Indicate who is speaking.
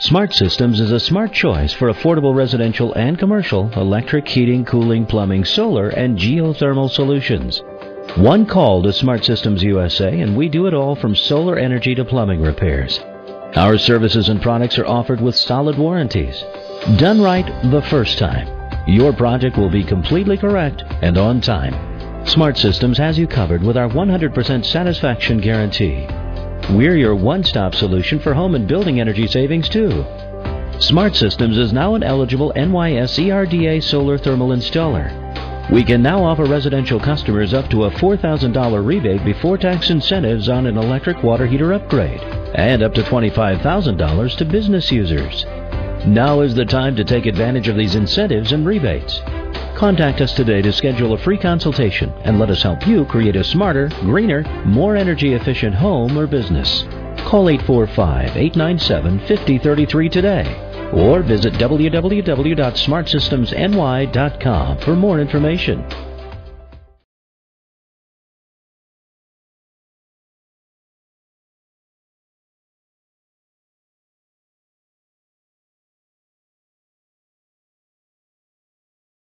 Speaker 1: Smart Systems is a smart choice for affordable residential and commercial electric, heating, cooling, plumbing, solar, and geothermal solutions. One call to Smart Systems USA and we do it all from solar energy to plumbing repairs. Our services and products are offered with solid warranties. Done right the first time. Your project will be completely correct and on time. Smart Systems has you covered with our 100% satisfaction guarantee. We're your one-stop solution for home and building energy savings too. Smart Systems is now an eligible NYSERDA solar thermal installer. We can now offer residential customers up to a $4,000 rebate before tax incentives on an electric water heater upgrade and up to $25,000 to business users. Now is the time to take advantage of these incentives and rebates. Contact us today to schedule a free consultation and let us help you create a smarter, greener, more energy efficient home or business. Call 845 897 5033 today or visit www.smartsystemsny.com for more information.